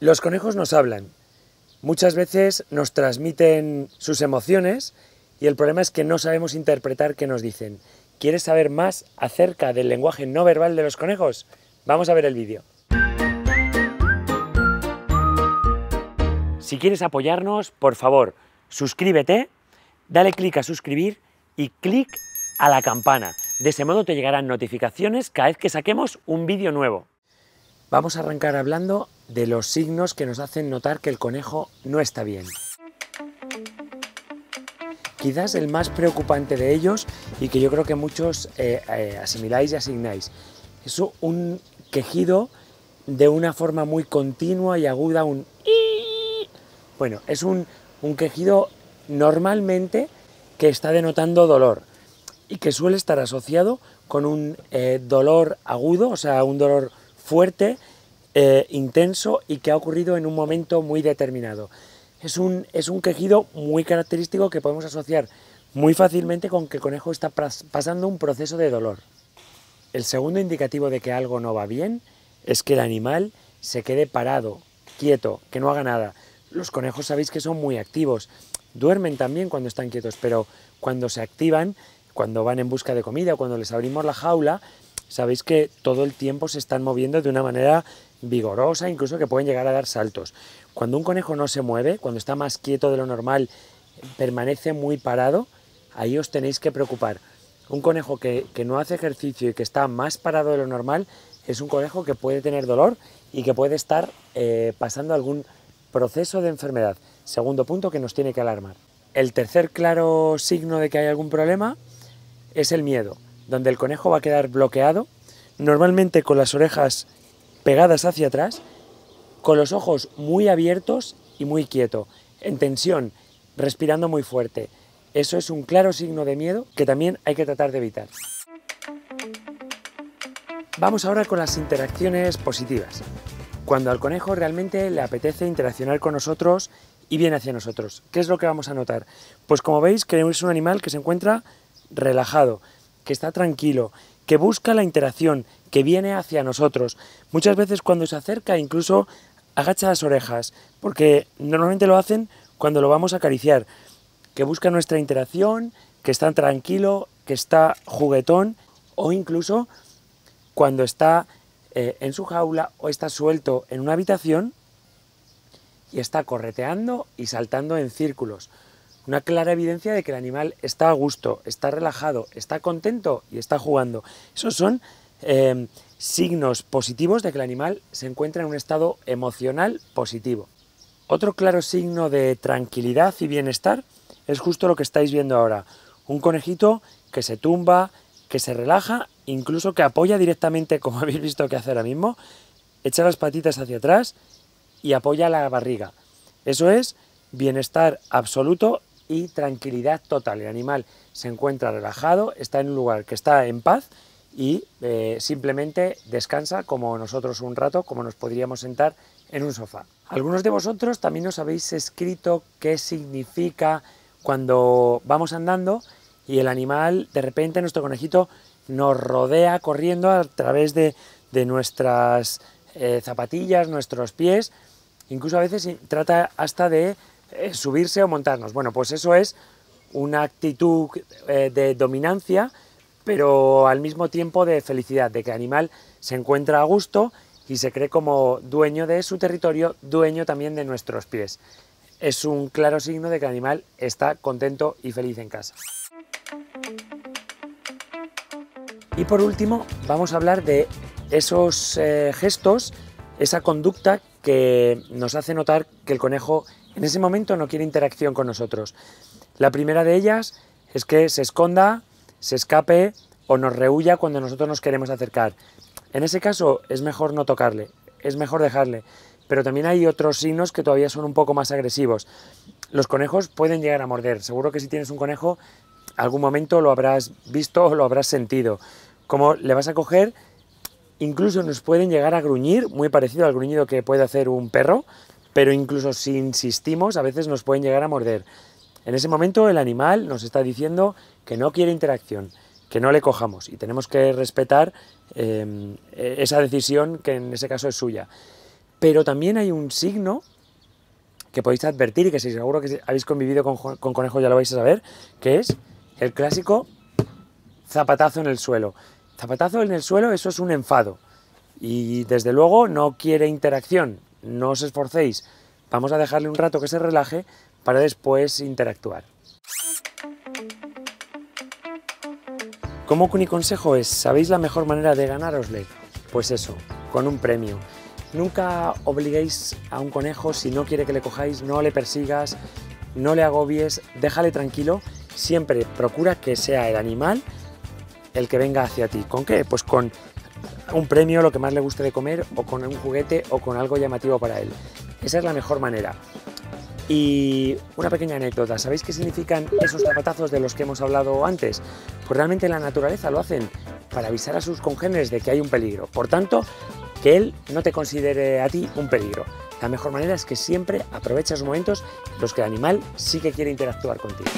Los conejos nos hablan. Muchas veces nos transmiten sus emociones y el problema es que no sabemos interpretar qué nos dicen. ¿Quieres saber más acerca del lenguaje no verbal de los conejos? Vamos a ver el vídeo. Si quieres apoyarnos, por favor, suscríbete, dale clic a suscribir y clic a la campana. De ese modo te llegarán notificaciones cada vez que saquemos un vídeo nuevo. Vamos a arrancar hablando de los signos que nos hacen notar que el conejo no está bien. Quizás el más preocupante de ellos y que yo creo que muchos eh, eh, asimiláis y asignáis es un quejido de una forma muy continua y aguda, un bueno, es un, quejido normalmente que está denotando dolor y que suele estar asociado con un eh, dolor agudo, o sea, un dolor fuerte eh, intenso y que ha ocurrido en un momento muy determinado. Es un, es un quejido muy característico que podemos asociar muy fácilmente con que el conejo está pasando un proceso de dolor. El segundo indicativo de que algo no va bien es que el animal se quede parado, quieto, que no haga nada. Los conejos sabéis que son muy activos, duermen también cuando están quietos, pero cuando se activan, cuando van en busca de comida, cuando les abrimos la jaula, sabéis que todo el tiempo se están moviendo de una manera vigorosa, incluso que pueden llegar a dar saltos. Cuando un conejo no se mueve, cuando está más quieto de lo normal, permanece muy parado, ahí os tenéis que preocupar. Un conejo que, no hace ejercicio y que está más parado de lo normal es un conejo que puede tener dolor y que puede estar eh, pasando algún proceso de enfermedad. Segundo punto que nos tiene que alarmar. El tercer claro signo de que hay algún problema es el miedo, donde el conejo va a quedar bloqueado, normalmente con las orejas pegadas hacia atrás, con los ojos muy abiertos y muy quieto, en tensión, respirando muy fuerte. Eso es un claro signo de miedo que también hay que tratar de evitar. Vamos ahora con las interacciones positivas. Cuando al conejo realmente le apetece interaccionar con nosotros y viene hacia nosotros. ¿Qué es lo que vamos a notar? Pues como veis que es un animal que se encuentra relajado, que está tranquilo, que busca la interacción, que viene hacia nosotros. Muchas veces cuando se acerca incluso agacha las orejas, porque normalmente lo hacen cuando lo vamos a acariciar, que busca nuestra interacción, que está tranquilo, que está juguetón, o incluso cuando está eh, en su jaula o está suelto en una habitación y está correteando y saltando en círculos una clara evidencia de que el animal está a gusto, está relajado, está contento y está jugando. Esos son eh, signos positivos de que el animal se encuentra en un estado emocional positivo. Otro claro signo de tranquilidad y bienestar es justo lo que estáis viendo ahora. Un conejito que se tumba, que se relaja, incluso que apoya directamente, como habéis visto que hace ahora mismo, echa las patitas hacia atrás y apoya la barriga. Eso es bienestar absoluto y tranquilidad total. El animal se encuentra relajado, está en un lugar que está en paz y eh, simplemente descansa como nosotros un rato, como nos podríamos sentar en un sofá. Algunos de vosotros también os habéis escrito qué significa cuando vamos andando y el animal, de repente nuestro conejito nos rodea corriendo a través de, nuestras eh, zapatillas, nuestros pies, incluso a veces trata hasta de eh, subirse o montarnos. Bueno, pues eso es una actitud eh, de dominancia, pero al mismo tiempo de felicidad, de que el animal se encuentra a gusto y se cree como dueño de su territorio, dueño también de nuestros pies. Es un claro signo de que el animal está contento y feliz en casa. Y por último, vamos a hablar de esos eh, gestos, esa conducta que nos hace notar que el conejo en ese momento no quiere interacción con nosotros. La primera de ellas es que se esconda, se escape o nos rehuya cuando nosotros nos queremos acercar. En ese caso es mejor no tocarle, es mejor dejarle. Pero también hay otros signos que todavía son un poco más agresivos. Los conejos pueden llegar a morder. Seguro que si tienes un conejo, algún momento lo habrás visto o lo habrás sentido. Como le vas a coger, incluso nos pueden llegar a gruñir, muy parecido al gruñido que puede hacer un perro, pero incluso si insistimos, a veces nos pueden llegar a morder. En ese momento el animal nos está diciendo que no quiere interacción, que no le cojamos y tenemos que respetar em, esa decisión que en ese caso es suya. Pero también hay un signo que podéis advertir y que si seguro que habéis convivido con, con conejos ya lo vais a saber, que es el clásico zapatazo en el suelo. Zapatazo en el suelo, eso es un enfado. Y desde luego no quiere interacción, no os esforcéis. Vamos a dejarle un rato que se relaje para después interactuar. Como consejo es, ¿sabéis la mejor manera de ganarosle? Pues eso, con un premio. Nunca obliguéis a un conejo si no quiere que le cojáis, no le persigas, no le agobies, déjale tranquilo. Siempre procura que sea el animal el que venga hacia ti. ¿Con qué? Pues con un premio, lo que más le guste de comer, o con un juguete, o con algo llamativo para él. Esa es la mejor manera. Y una pequeña anécdota, ¿sabéis qué significan esos zapatazos de los que hemos hablado antes? Pues realmente la naturaleza lo hacen para avisar a sus congéneres de que hay un peligro. Por tanto, que él no te considere a ti un peligro. La mejor manera es que siempre aproveches momentos en los que el animal sí que quiere interactuar contigo.